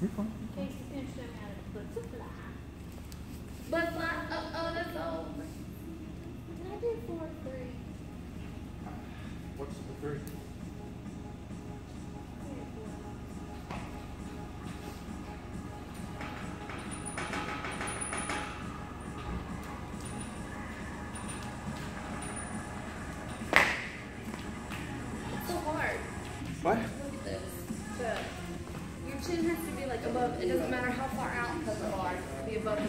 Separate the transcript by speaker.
Speaker 1: You're fine.
Speaker 2: Casey finished them out of the butterfly.
Speaker 3: Butterfly, uh oh, that's over.
Speaker 2: Did I do four three?
Speaker 1: What's the three? What?
Speaker 3: Chin has to be like above, it doesn't matter how far out,